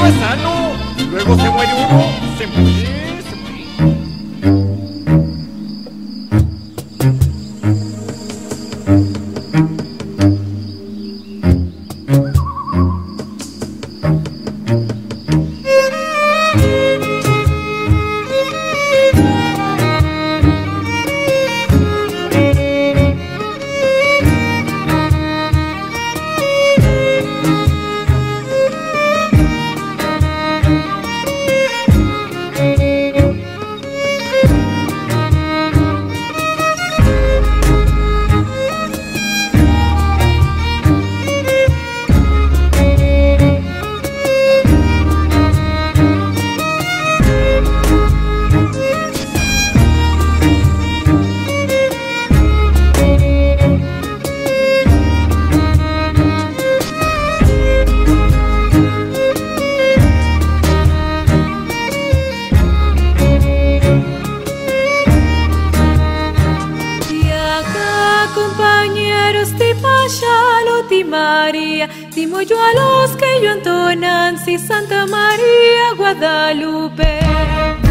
no es sano. Luego se muere uno, se muere, se muere. María, ti yo a los que yo entonan, si Santa María Guadalupe.